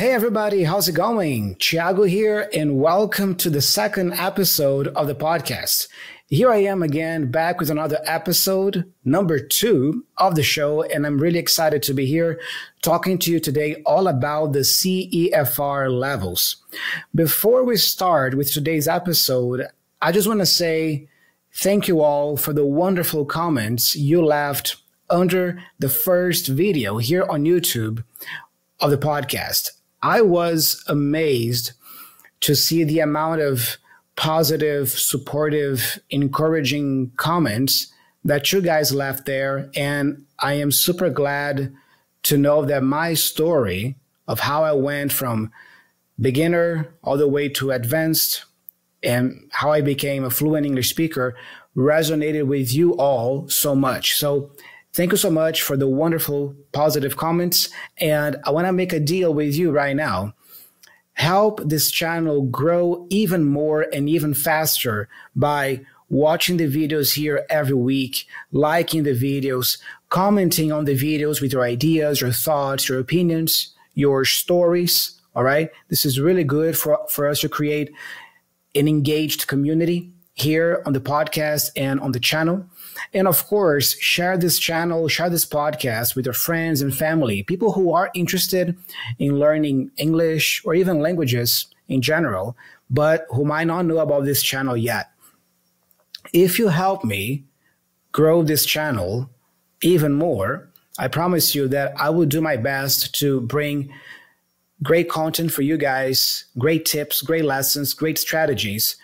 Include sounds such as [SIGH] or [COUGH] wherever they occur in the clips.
Hey everybody, how's it going? Thiago here, and welcome to the second episode of the podcast. Here I am again, back with another episode, number two of the show, and I'm really excited to be here talking to you today all about the CEFR levels. Before we start with today's episode, I just want to say thank you all for the wonderful comments you left under the first video here on YouTube of the podcast. I was amazed to see the amount of positive, supportive, encouraging comments that you guys left there. And I am super glad to know that my story of how I went from beginner all the way to advanced and how I became a fluent English speaker resonated with you all so much. So Thank you so much for the wonderful positive comments. And I want to make a deal with you right now. Help this channel grow even more and even faster by watching the videos here every week, liking the videos, commenting on the videos with your ideas, your thoughts, your opinions, your stories. All right. This is really good for, for us to create an engaged community here on the podcast and on the channel. And of course, share this channel, share this podcast with your friends and family, people who are interested in learning English or even languages in general, but who might not know about this channel yet. If you help me grow this channel even more, I promise you that I will do my best to bring great content for you guys, great tips, great lessons, great strategies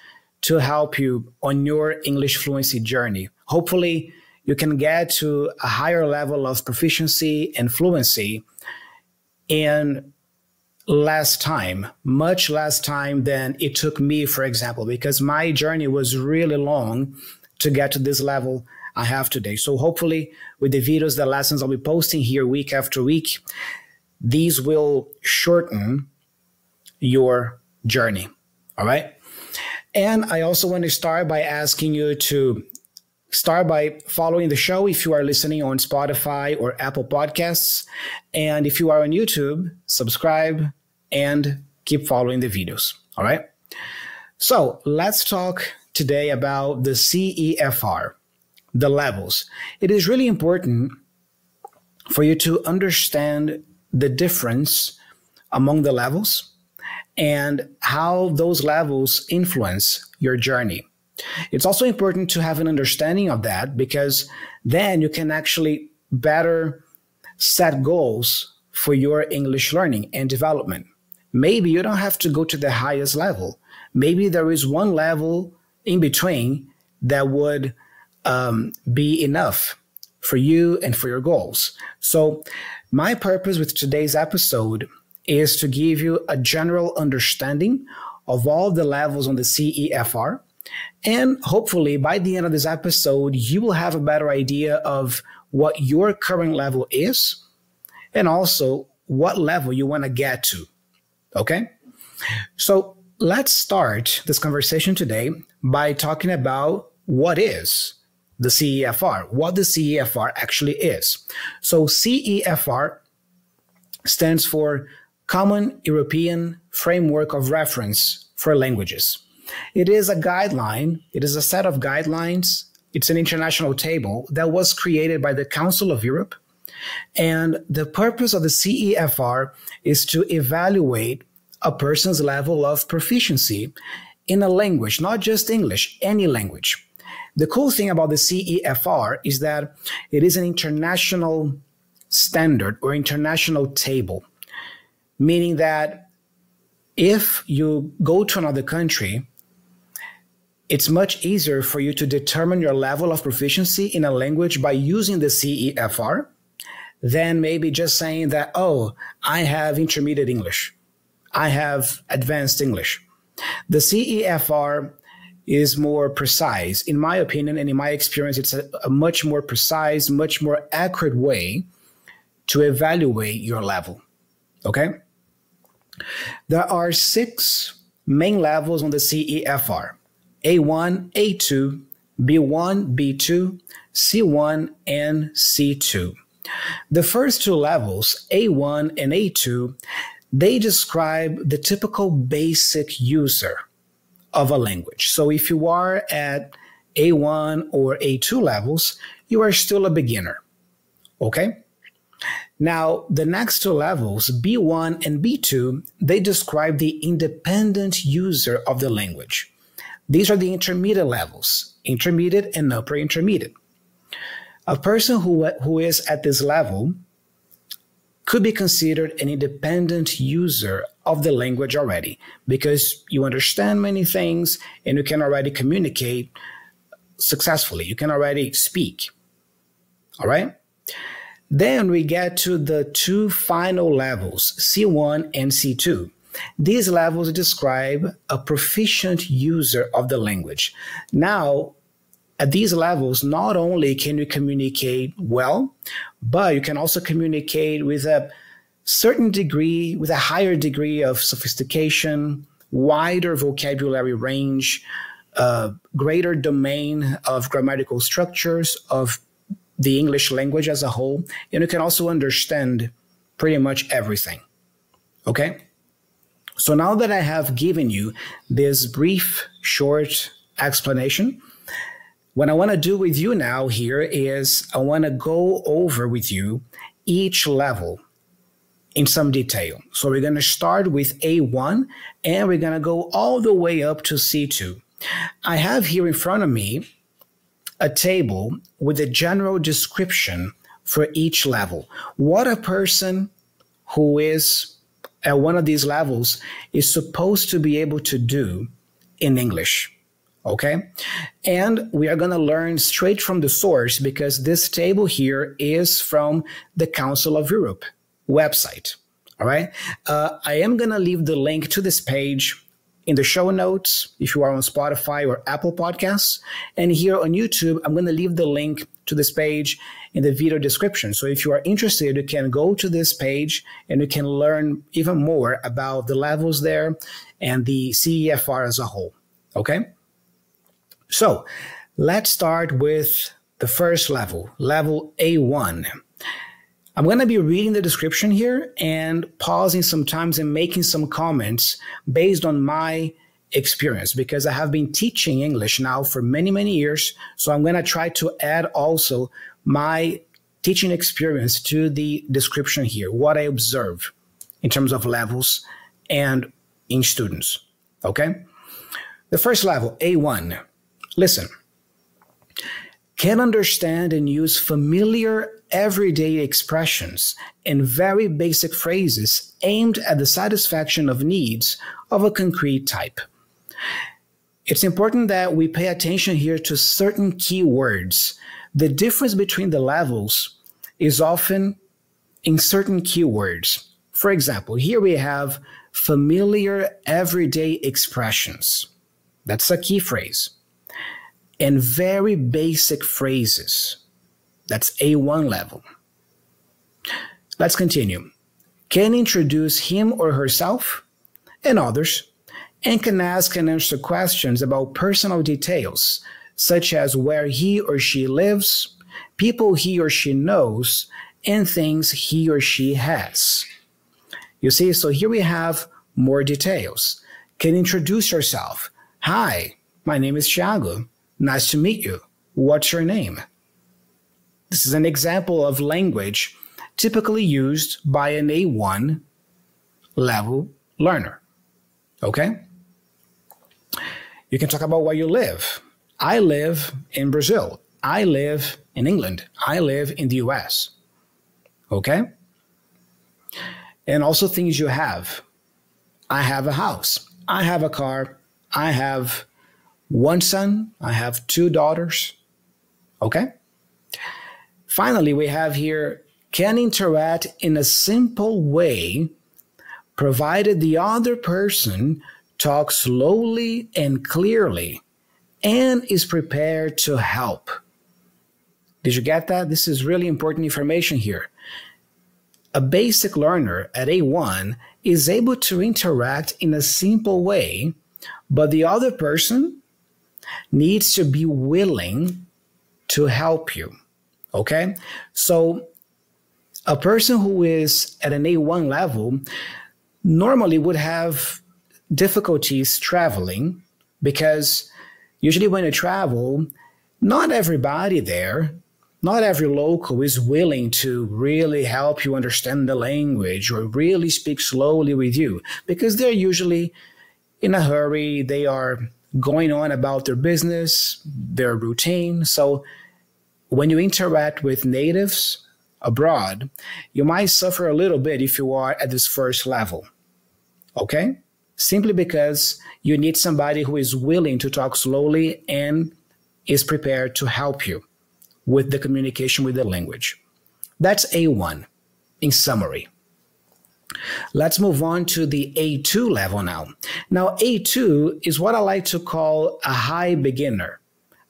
to help you on your English fluency journey. Hopefully, you can get to a higher level of proficiency and fluency in less time, much less time than it took me, for example, because my journey was really long to get to this level I have today. So hopefully with the videos, the lessons I'll be posting here week after week, these will shorten your journey. All right. And I also want to start by asking you to start by following the show if you are listening on Spotify or Apple Podcasts. And if you are on YouTube, subscribe and keep following the videos. All right. So let's talk today about the CEFR, the levels. It is really important for you to understand the difference among the levels and how those levels influence your journey. It's also important to have an understanding of that because then you can actually better set goals for your English learning and development. Maybe you don't have to go to the highest level. Maybe there is one level in between that would um, be enough for you and for your goals. So, my purpose with today's episode is to give you a general understanding of all the levels on the CEFR. And hopefully, by the end of this episode, you will have a better idea of what your current level is and also what level you want to get to. Okay? So, let's start this conversation today by talking about what is the CEFR, what the CEFR actually is. So, CEFR stands for Common European Framework of Reference for Languages. It is a guideline, it is a set of guidelines, it's an international table that was created by the Council of Europe. And the purpose of the CEFR is to evaluate a person's level of proficiency in a language, not just English, any language. The cool thing about the CEFR is that it is an international standard or international table meaning that if you go to another country, it's much easier for you to determine your level of proficiency in a language by using the CEFR than maybe just saying that, oh, I have intermediate English, I have advanced English. The CEFR is more precise. In my opinion and in my experience, it's a, a much more precise, much more accurate way to evaluate your level. Okay? There are six main levels on the CEFR A1, A2, B1, B2, C1, and C2. The first two levels, A1 and A2, they describe the typical basic user of a language. So if you are at A1 or A2 levels, you are still a beginner. Okay? Now, the next two levels, B1 and B2, they describe the independent user of the language. These are the intermediate levels, intermediate and upper intermediate. A person who, who is at this level could be considered an independent user of the language already because you understand many things and you can already communicate successfully. You can already speak. All right? Then we get to the two final levels, C1 and C2. These levels describe a proficient user of the language. Now, at these levels, not only can you communicate well, but you can also communicate with a certain degree, with a higher degree of sophistication, wider vocabulary range, uh, greater domain of grammatical structures, of the English language as a whole, and you can also understand pretty much everything. Okay? So now that I have given you this brief, short explanation, what I want to do with you now here is I want to go over with you each level in some detail. So we're going to start with A1 and we're going to go all the way up to C2. I have here in front of me a table with a general description for each level. What a person who is at one of these levels is supposed to be able to do in English. Okay. And we are going to learn straight from the source because this table here is from the Council of Europe website. All right. Uh, I am going to leave the link to this page in the show notes if you are on Spotify or Apple Podcasts. And here on YouTube, I'm going to leave the link to this page in the video description. So if you are interested, you can go to this page and you can learn even more about the levels there and the CEFR as a whole. Okay? So let's start with the first level, level A1. I'm going to be reading the description here and pausing sometimes and making some comments based on my experience because I have been teaching English now for many, many years. So I'm going to try to add also my teaching experience to the description here, what I observe in terms of levels and in students. Okay. The first level, A1. Listen, can understand and use familiar everyday expressions and very basic phrases aimed at the satisfaction of needs of a concrete type. It's important that we pay attention here to certain key words. The difference between the levels is often in certain keywords. For example, here we have familiar everyday expressions. That's a key phrase. And very basic phrases. That's A1 level. Let's continue. Can introduce him or herself and others, and can ask and answer questions about personal details, such as where he or she lives, people he or she knows, and things he or she has. You see, so here we have more details. Can introduce yourself. Hi, my name is Thiago. Nice to meet you. What's your name? This is an example of language typically used by an A1 level learner. Okay? You can talk about where you live. I live in Brazil. I live in England. I live in the US. Okay? And also things you have. I have a house. I have a car. I have one son. I have two daughters. Okay? Finally, we have here can interact in a simple way, provided the other person talks slowly and clearly and is prepared to help. Did you get that? This is really important information here. A basic learner at A1 is able to interact in a simple way, but the other person needs to be willing to help you. Okay. So a person who is at an A1 level normally would have difficulties traveling because usually when you travel, not everybody there, not every local is willing to really help you understand the language or really speak slowly with you because they're usually in a hurry. They are going on about their business, their routine. So when you interact with natives abroad, you might suffer a little bit if you are at this first level. Okay? Simply because you need somebody who is willing to talk slowly and is prepared to help you with the communication with the language. That's A1 in summary. Let's move on to the A2 level now. Now, A2 is what I like to call a high beginner,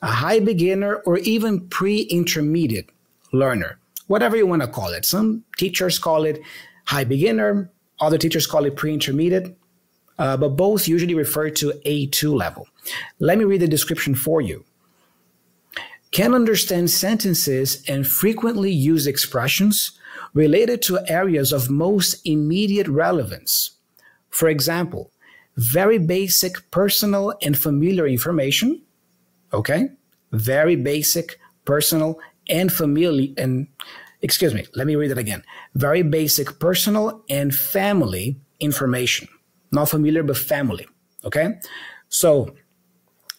a high beginner or even pre intermediate learner, whatever you want to call it. Some teachers call it high beginner, other teachers call it pre intermediate, uh, but both usually refer to A2 level. Let me read the description for you. Can understand sentences and frequently use expressions related to areas of most immediate relevance. For example, very basic personal and familiar information. Okay. Very basic personal and familiar and excuse me, let me read it again. Very basic personal and family information. Not familiar, but family. Okay. So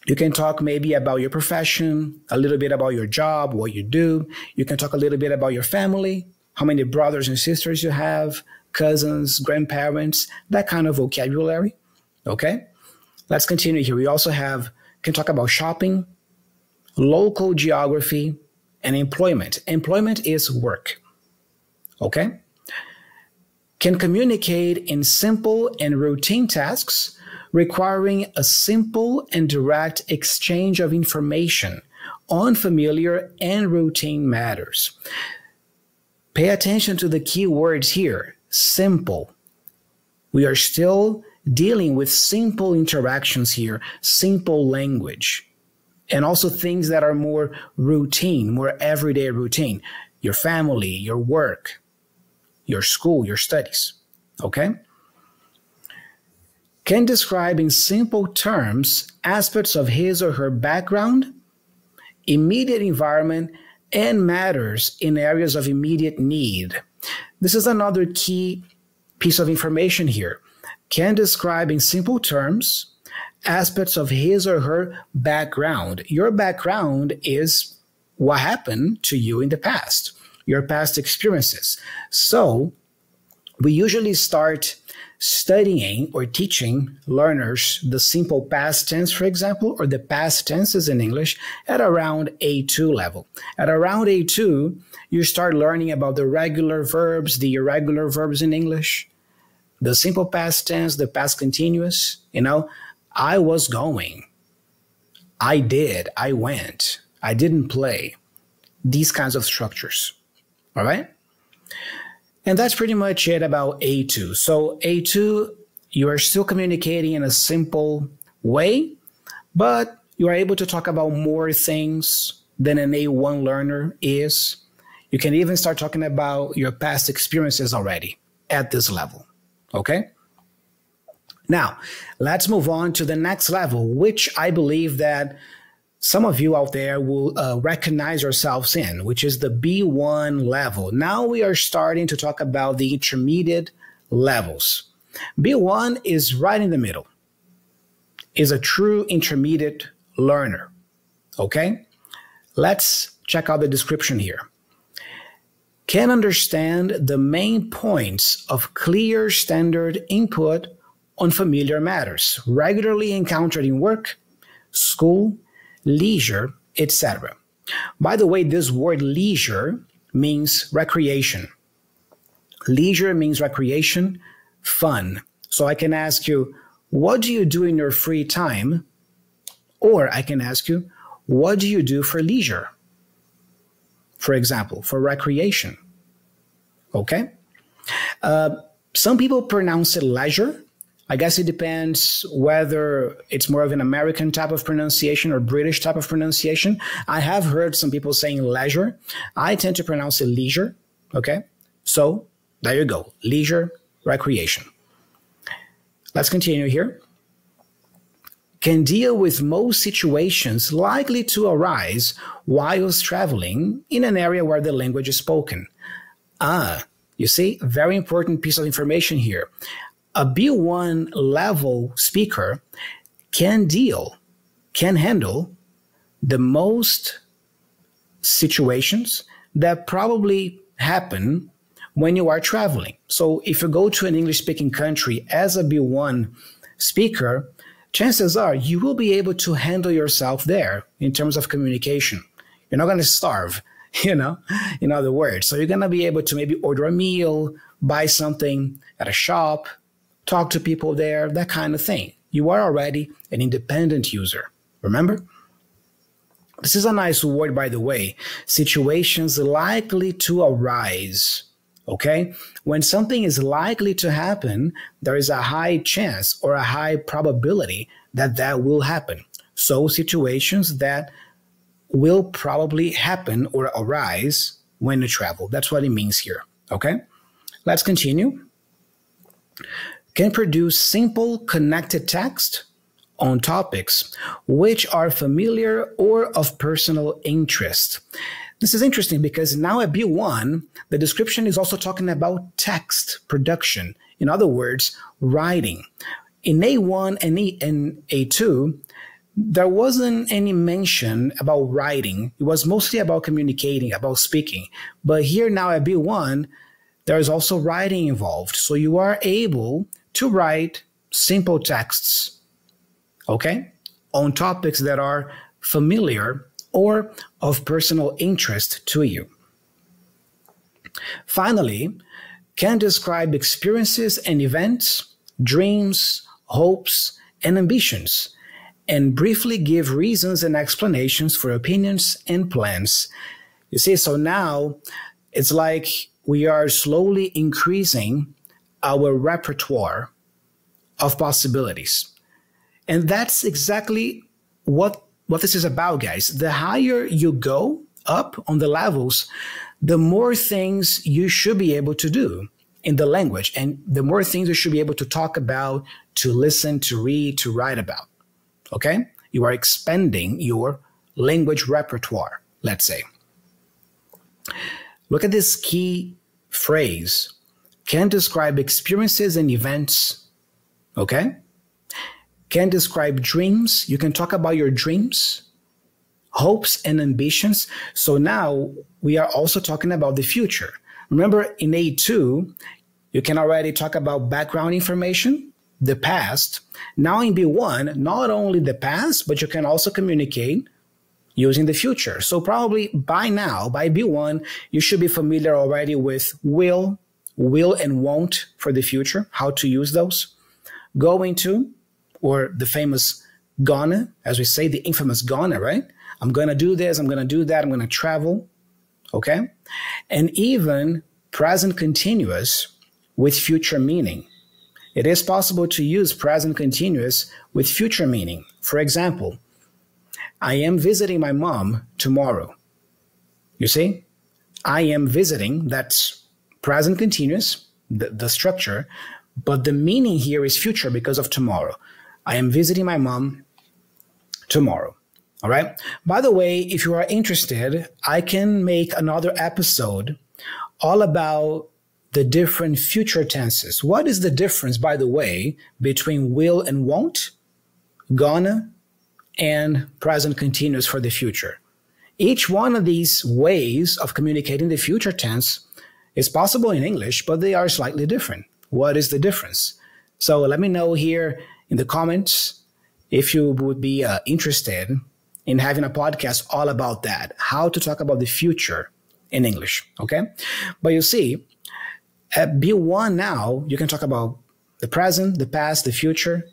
you can talk maybe about your profession, a little bit about your job, what you do. You can talk a little bit about your family, how many brothers and sisters you have, cousins, grandparents, that kind of vocabulary. Okay. Let's continue here. We also have, can talk about shopping, local geography, and employment. Employment is work. Okay. Can communicate in simple and routine tasks requiring a simple and direct exchange of information on familiar and routine matters. Pay attention to the key words here simple. We are still dealing with simple interactions here, simple language, and also things that are more routine, more everyday routine. Your family, your work, your school, your studies. Okay? Can describe in simple terms aspects of his or her background, immediate environment, and matters in areas of immediate need. This is another key piece of information here. Can describe in simple terms aspects of his or her background. Your background is what happened to you in the past, your past experiences. So we usually start studying or teaching learners the simple past tense, for example, or the past tenses in English at around A2 level. At around A2, you start learning about the regular verbs, the irregular verbs in English, the simple past tense, the past continuous. You know, I was going, I did, I went, I didn't play. These kinds of structures. All right? And that's pretty much it about A2. So A2, you are still communicating in a simple way, but you are able to talk about more things than an A1 learner is. You can even start talking about your past experiences already at this level. Okay? Now, let's move on to the next level, which I believe that some of you out there will uh, recognize yourselves in, which is the B1 level. Now we are starting to talk about the intermediate levels. B1 is right in the middle, is a true intermediate learner. Okay? Let's check out the description here. Can understand the main points of clear standard input on familiar matters regularly encountered in work, school, leisure, etc. By the way, this word leisure means recreation. Leisure means recreation, fun. So I can ask you, what do you do in your free time? Or I can ask you, what do you do for leisure? For example, for recreation. Okay? Uh, some people pronounce it leisure, I guess it depends whether it's more of an American type of pronunciation or British type of pronunciation. I have heard some people saying leisure. I tend to pronounce it leisure. Okay. So there you go. Leisure, recreation. Let's continue here. Can deal with most situations likely to arise whilst traveling in an area where the language is spoken. Ah, you see, very important piece of information here. A B1 level speaker can deal, can handle the most situations that probably happen when you are traveling. So if you go to an English speaking country as a B1 speaker, chances are you will be able to handle yourself there in terms of communication. You're not going to starve, [LAUGHS] you know, in other words. So you're going to be able to maybe order a meal, buy something at a shop, talk to people there, that kind of thing. You are already an independent user. Remember? This is a nice word, by the way. Situations likely to arise. Okay? When something is likely to happen, there is a high chance or a high probability that that will happen. So, situations that will probably happen or arise when you travel. That's what it means here. Okay? Let's continue. Can produce simple connected text on topics which are familiar or of personal interest. This is interesting because now at B1, the description is also talking about text production. In other words, writing. In A1 and, e, and A2, there wasn't any mention about writing. It was mostly about communicating, about speaking. But here now at B1, there is also writing involved. So you are able to write simple texts, okay, on topics that are familiar or of personal interest to you. Finally, can describe experiences and events, dreams, hopes, and ambitions, and briefly give reasons and explanations for opinions and plans. You see, so now it's like we are slowly increasing our repertoire of possibilities. And that's exactly what what this is about, guys. The higher you go up on the levels, the more things you should be able to do in the language and the more things you should be able to talk about, to listen, to read, to write about. Okay? You are expanding your language repertoire, let's say. Look at this key phrase can describe experiences and events. Okay? can describe dreams. You can talk about your dreams, hopes, and ambitions. So now we are also talking about the future. Remember in A2, you can already talk about background information, the past. Now in B1, not only the past, but you can also communicate using the future. So probably by now, by B1, you should be familiar already with will, will and won't for the future, how to use those. Going to or the famous gonna, as we say, the infamous gonna, right? I'm going to do this, I'm going to do that, I'm going to travel. Okay. And even present continuous with future meaning. It is possible to use present continuous with future meaning. For example, I am visiting my mom tomorrow. You see, I am visiting, that's present continuous, the, the structure, but the meaning here is future because of tomorrow. I am visiting my mom tomorrow. All right. By the way, if you are interested, I can make another episode all about the different future tenses. What is the difference, by the way, between will and won't, gonna, and present continuous for the future? Each one of these ways of communicating the future tense is possible in English, but they are slightly different. What is the difference? So let me know here in the comments if you would be uh, interested in having a podcast all about that, how to talk about the future in English. Okay. But you see, at B1 now, you can talk about the present, the past, the future.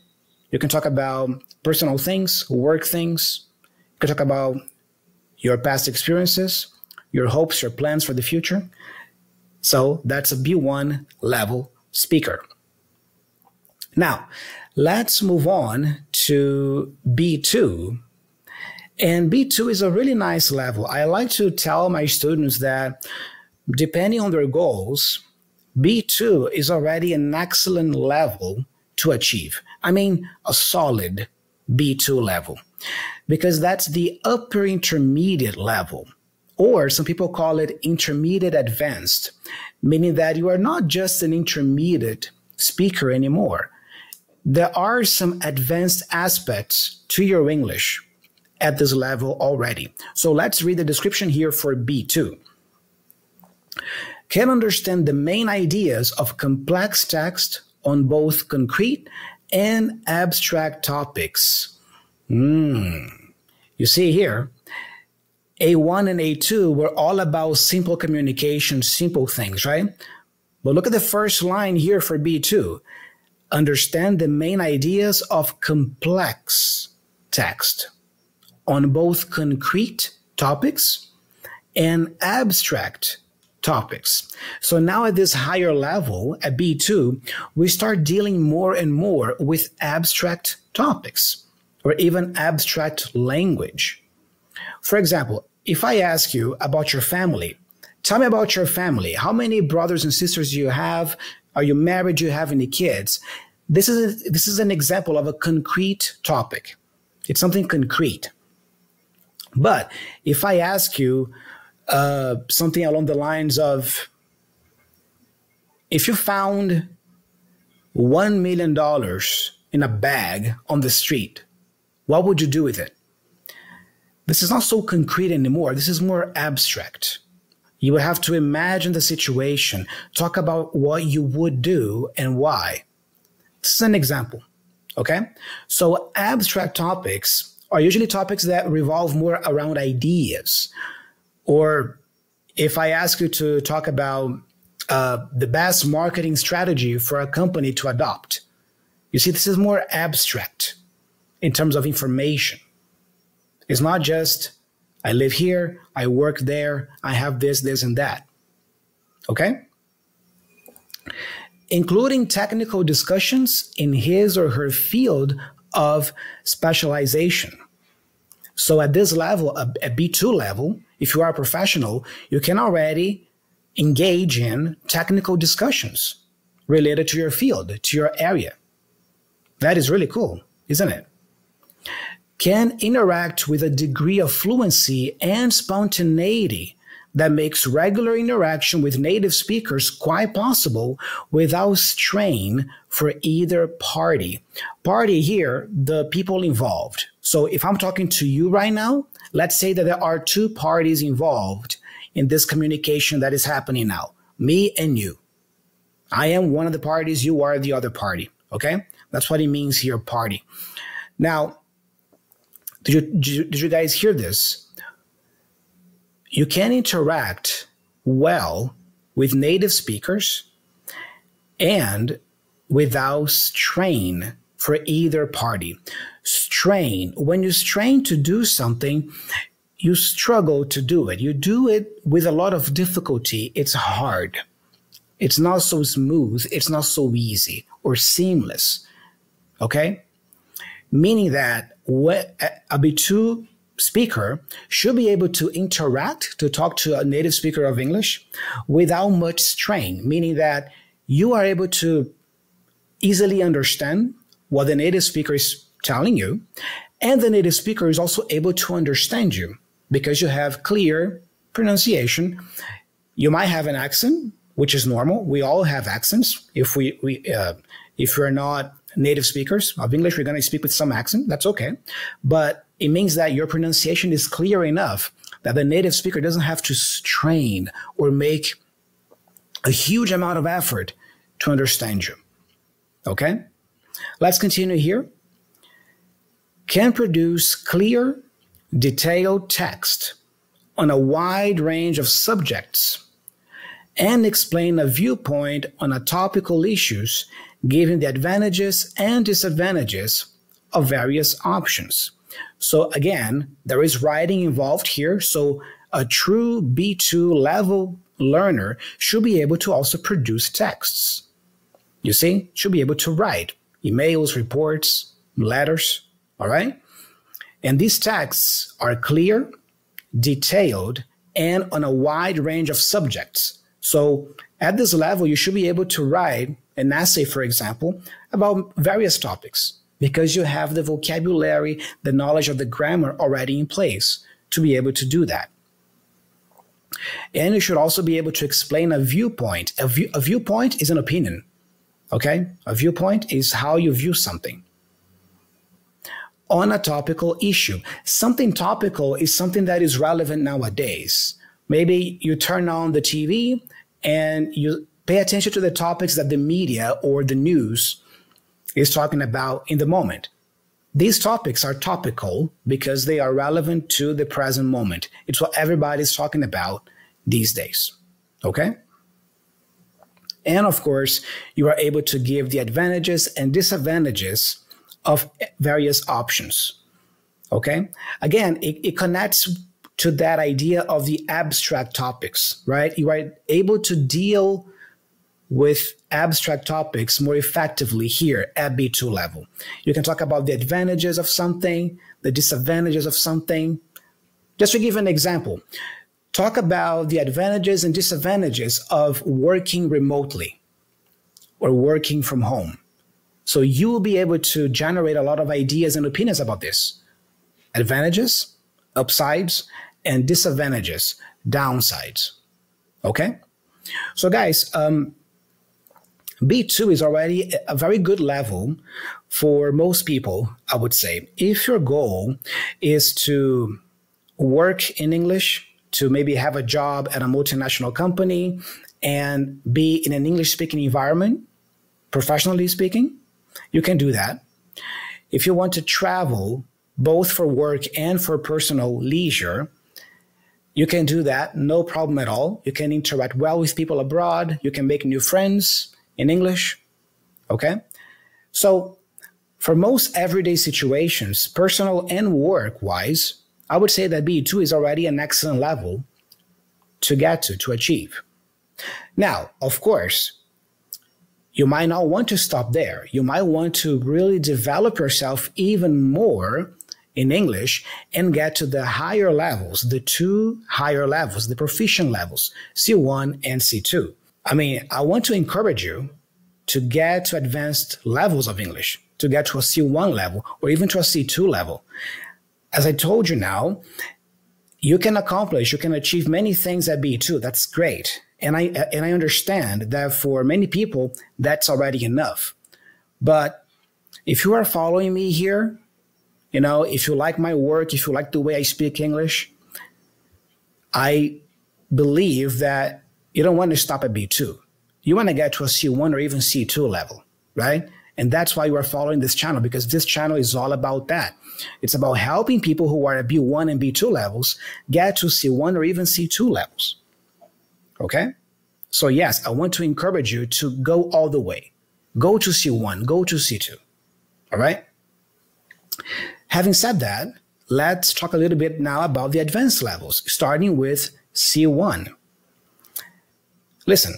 You can talk about personal things, work things. You can talk about your past experiences, your hopes, your plans for the future. So that's a B1 level speaker. Now, Let's move on to B2. And B2 is a really nice level. I like to tell my students that depending on their goals, B2 is already an excellent level to achieve. I mean, a solid B2 level, because that's the upper intermediate level, or some people call it intermediate advanced, meaning that you are not just an intermediate speaker anymore. There are some advanced aspects to your English at this level already. So let's read the description here for B2. Can understand the main ideas of complex text on both concrete and abstract topics. Mm. You see here, A1 and A2 were all about simple communication, simple things, right? But look at the first line here for B2. Understand the main ideas of complex text on both concrete topics and abstract topics. So now at this higher level, at B2, we start dealing more and more with abstract topics or even abstract language. For example, if I ask you about your family, tell me about your family. How many brothers and sisters do you have? Are you married? Do you have any kids? This is, a, this is an example of a concrete topic. It's something concrete. But if I ask you uh, something along the lines of if you found $1 million in a bag on the street, what would you do with it? This is not so concrete anymore. This is more abstract. You would have to imagine the situation, talk about what you would do and why. This is an example. Okay. So abstract topics are usually topics that revolve more around ideas. Or if I ask you to talk about uh, the best marketing strategy for a company to adopt, you see, this is more abstract in terms of information. It's not just, I live here, I work there, I have this, this, and that. Okay? Including technical discussions in his or her field of specialization. So at this level, a B2 level, if you are a professional, you can already engage in technical discussions related to your field, to your area. That is really cool, isn't it? Can interact with a degree of fluency and spontaneity that makes regular interaction with native speakers quite possible without strain for either party. Party here, the people involved. So if I'm talking to you right now, let's say that there are two parties involved in this communication that is happening now, me and you. I am one of the parties, you are the other party. Okay? That's what it means here, party. Now, did you, did you, guys hear this? you can interact well with native speakers and without strain for either party. Strain, when you strain to do something, you struggle to do it. You do it with a lot of difficulty. It's hard. It's not so smooth. It's not so easy or seamless. Okay? Meaning that what, I'll speaker should be able to interact to talk to a native speaker of English without much strain, meaning that you are able to easily understand what the native speaker is telling you, and the native speaker is also able to understand you because you have clear pronunciation. You might have an accent, which is normal. We all have accents. If we, we uh, if we're not native speakers of English, we're going to speak with some accent. That's okay. But it means that your pronunciation is clear enough that the native speaker doesn't have to strain or make a huge amount of effort to understand you. Okay? Let's continue here. Can produce clear, detailed text on a wide range of subjects and explain a viewpoint on a topical issues, given the advantages and disadvantages of various options. So again, there is writing involved here. So a true B2 level learner should be able to also produce texts. You see, should be able to write emails, reports, letters, all right? And these texts are clear, detailed, and on a wide range of subjects. So at this level, you should be able to write an essay, for example, about various topics because you have the vocabulary, the knowledge of the grammar already in place to be able to do that. And you should also be able to explain a viewpoint. A, view, a viewpoint is an opinion, okay? A viewpoint is how you view something on a topical issue. Something topical is something that is relevant nowadays. Maybe you turn on the TV and you pay attention to the topics that the media or the news is talking about in the moment. These topics are topical because they are relevant to the present moment. It's what everybody's talking about these days. Okay? And of course, you are able to give the advantages and disadvantages of various options. Okay? Again, it, it connects to that idea of the abstract topics, right? You are able to deal with abstract topics more effectively here at B2 level. You can talk about the advantages of something, the disadvantages of something. Just to give an example, talk about the advantages and disadvantages of working remotely or working from home. So you will be able to generate a lot of ideas and opinions about this. Advantages, upsides, and disadvantages, downsides. Okay? So guys, um, B2 is already a very good level for most people, I would say. If your goal is to work in English, to maybe have a job at a multinational company and be in an English speaking environment, professionally speaking, you can do that. If you want to travel both for work and for personal leisure, you can do that, no problem at all. You can interact well with people abroad. You can make new friends in English. Okay. So for most everyday situations, personal and work wise, I would say that B2 is already an excellent level to get to, to achieve. Now, of course, you might not want to stop there. You might want to really develop yourself even more in English and get to the higher levels, the two higher levels, the proficient levels, C1 and C2. I mean, I want to encourage you to get to advanced levels of English, to get to a C1 level or even to a C2 level. As I told you now, you can accomplish, you can achieve many things at B2. That's great. And I and I understand that for many people that's already enough. But if you are following me here, you know, if you like my work, if you like the way I speak English, I believe that you don't want to stop at B2. You want to get to a C1 or even C2 level, right? And that's why you are following this channel because this channel is all about that. It's about helping people who are at B1 and B2 levels get to C1 or even C2 levels. Okay? So, yes, I want to encourage you to go all the way. Go to C1, go to C2. All right? Having said that, let's talk a little bit now about the advanced levels, starting with C1. Listen,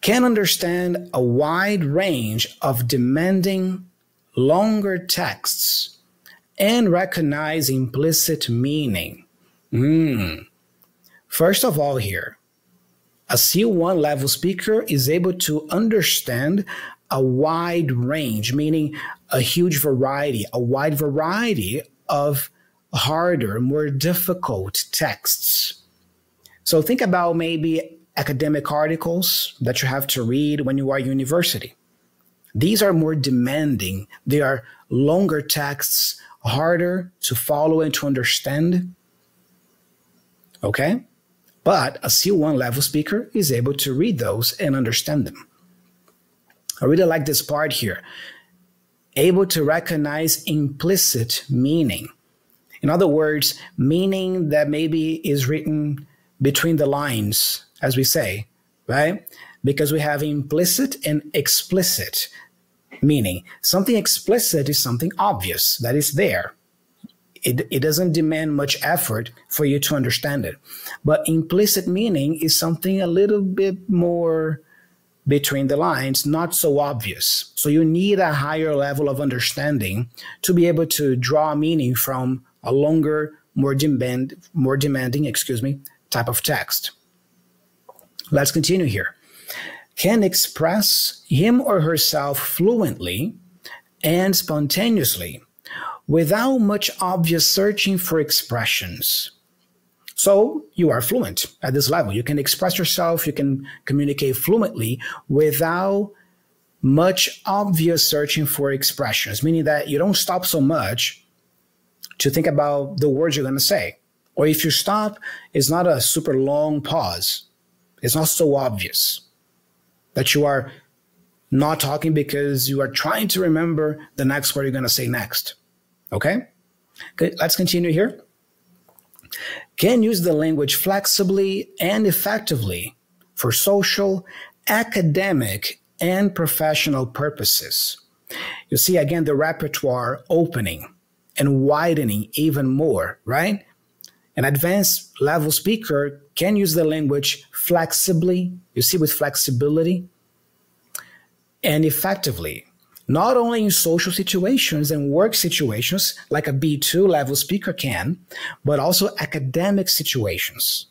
can understand a wide range of demanding longer texts and recognize implicit meaning. Mm. First of all, here, a C1 level speaker is able to understand a wide range, meaning a huge variety, a wide variety of harder, more difficult texts. So think about maybe academic articles that you have to read when you are university. These are more demanding. They are longer texts, harder to follow and to understand. Okay? But a C1 level speaker is able to read those and understand them. I really like this part here. Able to recognize implicit meaning. In other words, meaning that maybe is written between the lines as we say, right? Because we have implicit and explicit meaning. Something explicit is something obvious that is there. It, it doesn't demand much effort for you to understand it. But implicit meaning is something a little bit more between the lines, not so obvious. So you need a higher level of understanding to be able to draw meaning from a longer, more demand, more demanding, excuse me, type of text. Let's continue here. can express him or herself fluently and spontaneously without much obvious searching for expressions. So you are fluent at this level. You can express yourself, you can communicate fluently without much obvious searching for expressions, meaning that you don't stop so much to think about the words you're going to say. Or if you stop, it's not a super long pause. It's not so obvious that you are not talking because you are trying to remember the next word you're going to say next. Okay? Let's continue here. Can use the language flexibly and effectively for social, academic, and professional purposes. You see again the repertoire opening and widening even more, right? An advanced level speaker can use the language flexibly, you see, with flexibility and effectively, not only in social situations and work situations like a B2 level speaker can, but also academic situations.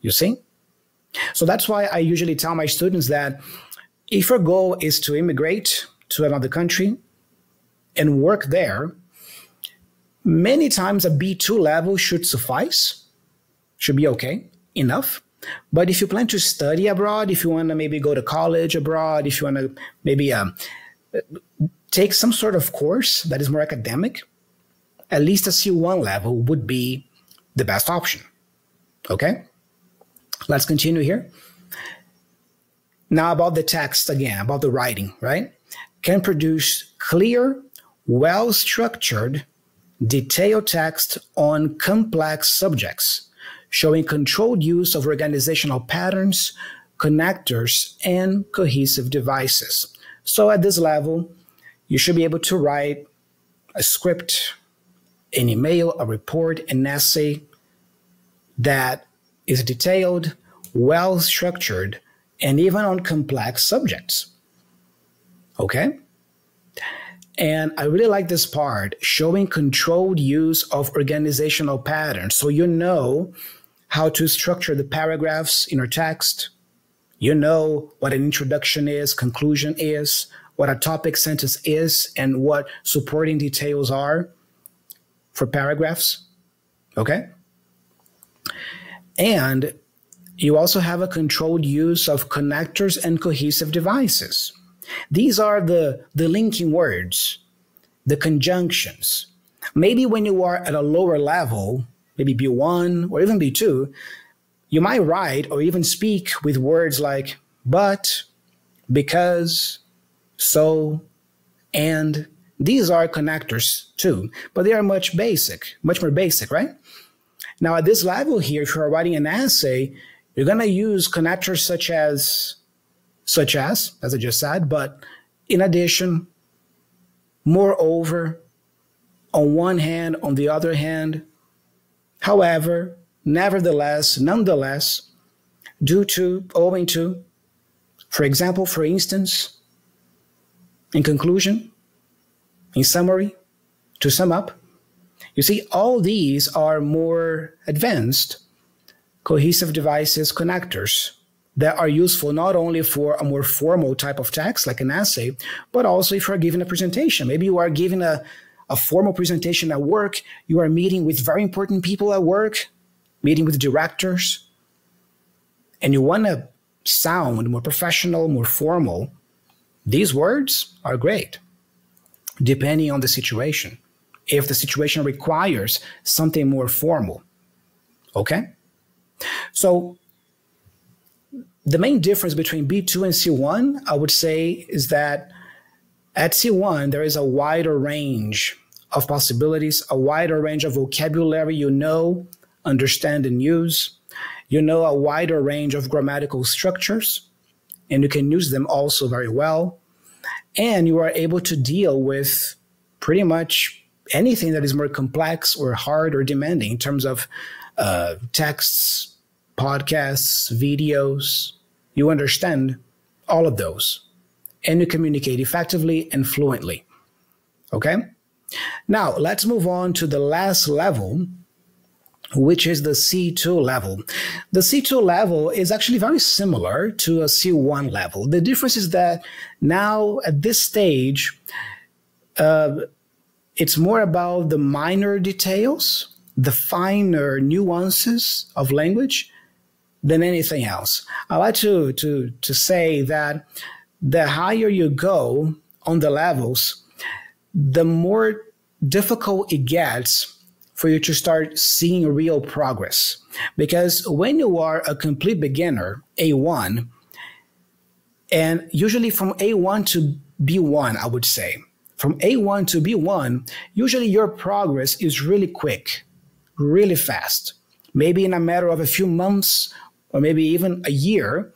You see? So that's why I usually tell my students that if your goal is to immigrate to another country and work there, many times a B2 level should suffice, should be okay, enough. But if you plan to study abroad, if you want to maybe go to college abroad, if you want to maybe um, take some sort of course that is more academic, at least a C1 level would be the best option. Okay? Let's continue here. Now, about the text again, about the writing, right? Can produce clear, well structured, detailed text on complex subjects, showing controlled use of organizational patterns, connectors, and cohesive devices. So, at this level, you should be able to write a script, an email, a report, an essay that is detailed, well structured, and even on complex subjects. Okay? And I really like this part showing controlled use of organizational patterns. So you know how to structure the paragraphs in your text. You know what an introduction is, conclusion is, what a topic sentence is, and what supporting details are for paragraphs. Okay? And you also have a controlled use of connectors and cohesive devices. These are the, the linking words, the conjunctions. Maybe when you are at a lower level, maybe B1 or even B2, you might write or even speak with words like but, because, so, and. These are connectors too, but they are much basic, much more basic, right? Now, at this level here, if you're writing an essay, you're going to use connectors such as, such as, as I just said, but in addition, moreover, on one hand, on the other hand, however, nevertheless, nonetheless, due to, owing to, for example, for instance, in conclusion, in summary, to sum up, you see, all these are more advanced cohesive devices connectors that are useful not only for a more formal type of text like an essay, but also if you're giving a presentation. Maybe you are giving a, a formal presentation at work, you are meeting with very important people at work, meeting with directors, and you want to sound more professional, more formal. These words are great, depending on the situation. If the situation requires something more formal, okay? So the main difference between B2 and C1, I would say, is that at C1, there is a wider range of possibilities, a wider range of vocabulary you know, understand, and use. You know a wider range of grammatical structures, and you can use them also very well. And you are able to deal with pretty much anything that is more complex or hard or demanding in terms of uh, texts, podcasts, videos. You understand all of those and you communicate effectively and fluently. Okay? Now, let's move on to the last level which is the C2 level. The C2 level is actually very similar to a C1 level. The difference is that now at this stage, uh, it's more about the minor details, the finer nuances of language than anything else. I like to, to, to say that the higher you go on the levels, the more difficult it gets for you to start seeing real progress. Because when you are a complete beginner, A1, and usually from A1 to B1, I would say, from A1 to B1, usually your progress is really quick, really fast. Maybe in a matter of a few months or maybe even a year,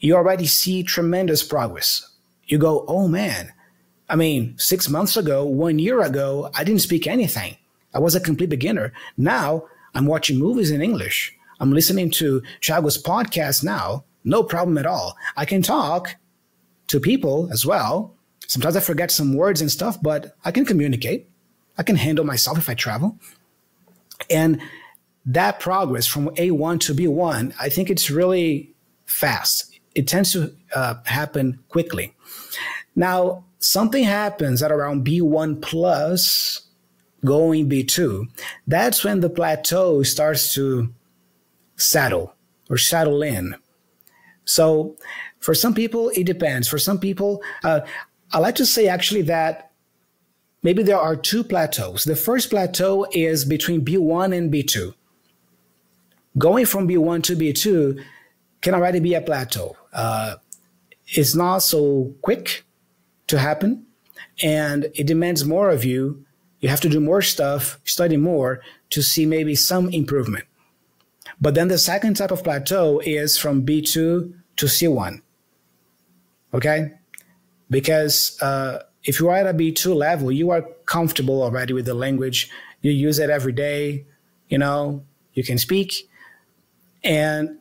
you already see tremendous progress. You go, oh man, I mean, six months ago, one year ago, I didn't speak anything. I was a complete beginner. Now I'm watching movies in English. I'm listening to Thiago's podcast now. No problem at all. I can talk to people as well. Sometimes I forget some words and stuff, but I can communicate. I can handle myself if I travel. And that progress from A1 to B1, I think it's really fast. It tends to uh, happen quickly. Now, something happens at around B1 plus going B2, that's when the plateau starts to settle or settle in. So for some people, it depends. For some people, uh, I like to say actually that maybe there are two plateaus. The first plateau is between B1 and B2. Going from B1 to B2 can already be a plateau. Uh, it's not so quick to happen, and it demands more of you you have to do more stuff, study more to see maybe some improvement. But then the second type of plateau is from B2 to C1. Okay? Because uh, if you are at a B2 level, you are comfortable already with the language. You use it every day. You know, you can speak. And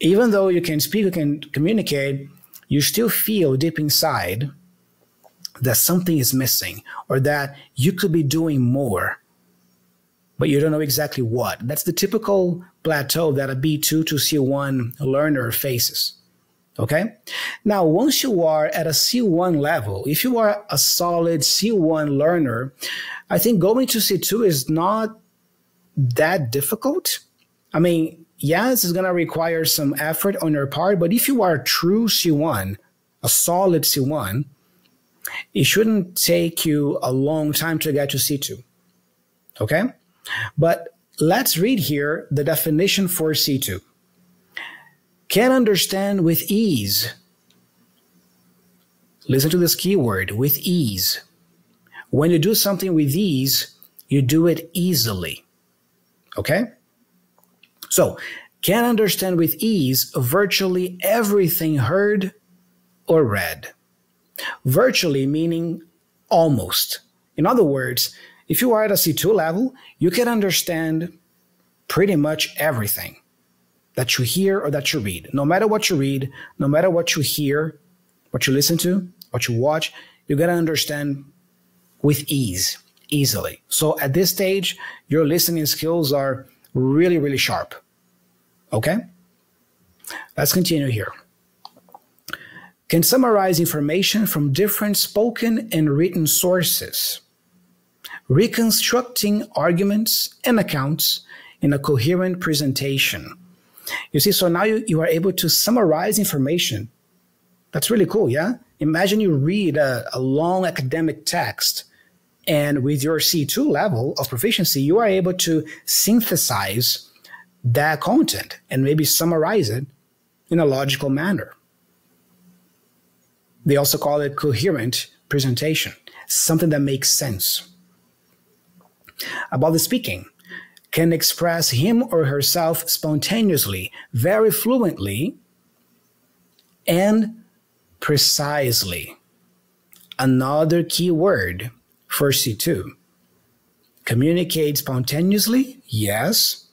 even though you can speak, you can communicate, you still feel deep inside that something is missing or that you could be doing more, but you don't know exactly what. That's the typical plateau that a B2 to C1 learner faces. Okay. Now, once you are at a C1 level, if you are a solid C1 learner, I think going to C2 is not that difficult. I mean, yes, it's going to require some effort on your part, but if you are true C1, a solid C1, it shouldn't take you a long time to get to C2. Okay? But let's read here the definition for C2. Can understand with ease. Listen to this keyword with ease. When you do something with ease, you do it easily. Okay? So, can understand with ease virtually everything heard or read. Virtually meaning almost. In other words, if you are at a C2 level, you can understand pretty much everything that you hear or that you read. No matter what you read, no matter what you hear, what you listen to, what you watch, you're going to understand with ease, easily. So at this stage, your listening skills are really, really sharp. Okay? Let's continue here can summarize information from different spoken and written sources, reconstructing arguments and accounts in a coherent presentation. You see, so now you, you are able to summarize information. That's really cool, yeah? Imagine you read a, a long academic text, and with your C2 level of proficiency, you are able to synthesize that content and maybe summarize it in a logical manner. They also call it coherent presentation, something that makes sense. About the speaking, can express him or herself spontaneously, very fluently, and precisely. Another key word for C2. Communicate spontaneously? Yes.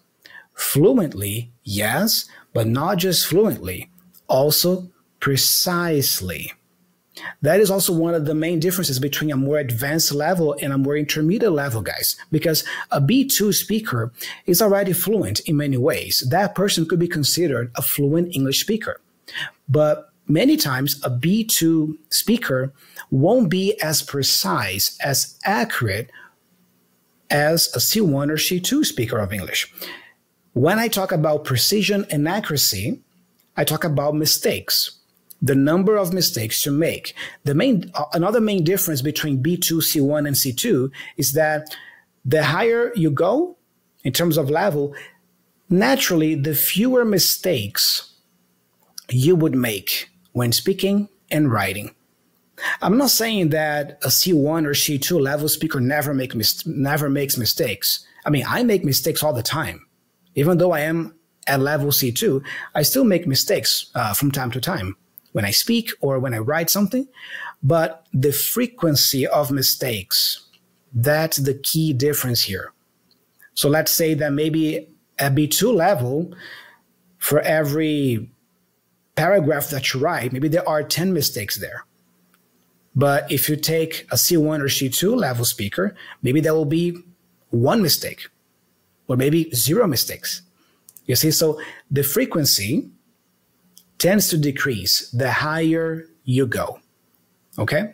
Fluently? Yes. But not just fluently, also precisely. That is also one of the main differences between a more advanced level and a more intermediate level, guys, because a B2 speaker is already fluent in many ways. That person could be considered a fluent English speaker. But many times, a B2 speaker won't be as precise, as accurate as a C1 or C2 speaker of English. When I talk about precision and accuracy, I talk about mistakes the number of mistakes to make. The main, another main difference between B2, C1, and C2 is that the higher you go in terms of level, naturally, the fewer mistakes you would make when speaking and writing. I'm not saying that a C1 or C2 level speaker never make mis- never makes mistakes. I mean, I make mistakes all the time. Even though I am at level C2, I still make mistakes uh, from time to time when I speak or when I write something, but the frequency of mistakes, that's the key difference here. So let's say that maybe at B2 level, for every paragraph that you write, maybe there are 10 mistakes there. But if you take a C1 or C2 level speaker, maybe there will be one mistake or maybe zero mistakes. You see, so the frequency tends to decrease the higher you go. Okay?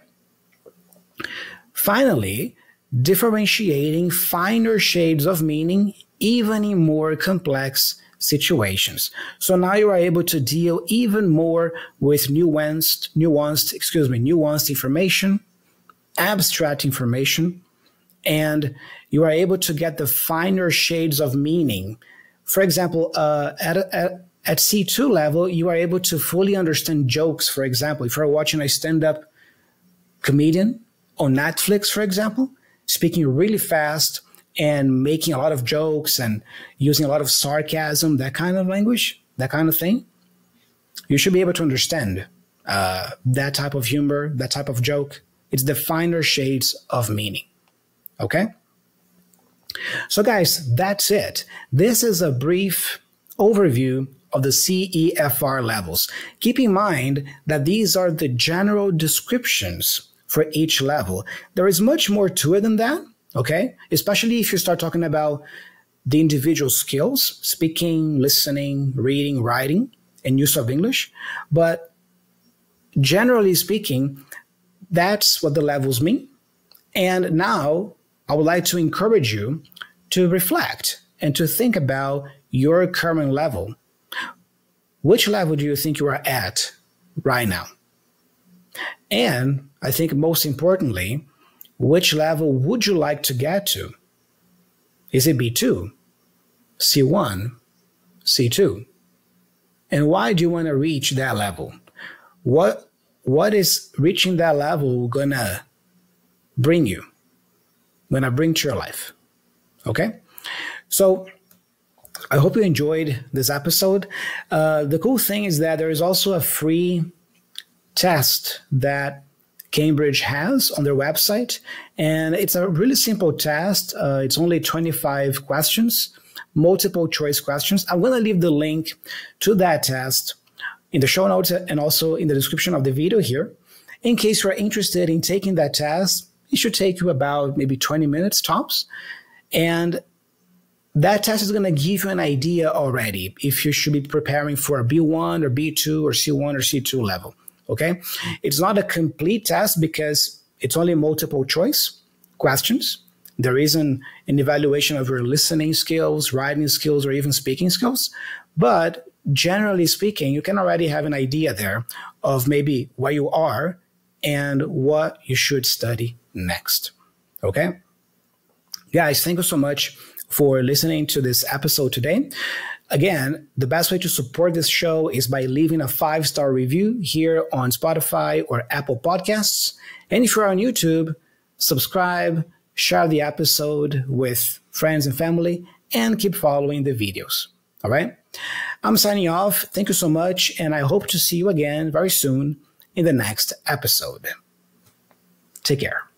Finally, differentiating finer shades of meaning even in more complex situations. So now you are able to deal even more with nuanced, nuanced, excuse me, nuanced information, abstract information, and you are able to get the finer shades of meaning. For example, uh, at, at at C2 level, you are able to fully understand jokes, for example. If you're watching a stand up comedian on Netflix, for example, speaking really fast and making a lot of jokes and using a lot of sarcasm, that kind of language, that kind of thing, you should be able to understand uh, that type of humor, that type of joke. It's the finer shades of meaning. Okay? So, guys, that's it. This is a brief overview of the CEFR levels. Keep in mind that these are the general descriptions for each level. There is much more to it than that, okay? Especially if you start talking about the individual skills, speaking, listening, reading, writing, and use of English. But generally speaking, that's what the levels mean. And now I would like to encourage you to reflect and to think about your current level which level do you think you are at right now? And I think most importantly, which level would you like to get to? Is it B2, C1, C2? And why do you want to reach that level? What what is reaching that level gonna bring you? Gonna bring to your life? Okay? So I hope you enjoyed this episode. Uh, the cool thing is that there is also a free test that Cambridge has on their website, and it's a really simple test. Uh, it's only 25 questions, multiple choice questions. I'm going to leave the link to that test in the show notes and also in the description of the video here. In case you're interested in taking that test, it should take you about maybe 20 minutes tops. And that test is going to give you an idea already if you should be preparing for a B1 or B2 or C1 or C2 level. Okay. It's not a complete test because it's only multiple choice questions. There isn't an evaluation of your listening skills, writing skills, or even speaking skills. But generally speaking, you can already have an idea there of maybe where you are and what you should study next. Okay. Guys, thank you so much for listening to this episode today. Again, the best way to support this show is by leaving a five star review here on Spotify or Apple Podcasts. And if you're on YouTube, subscribe, share the episode with friends and family, and keep following the videos. All right. I'm signing off. Thank you so much. And I hope to see you again very soon in the next episode. Take care.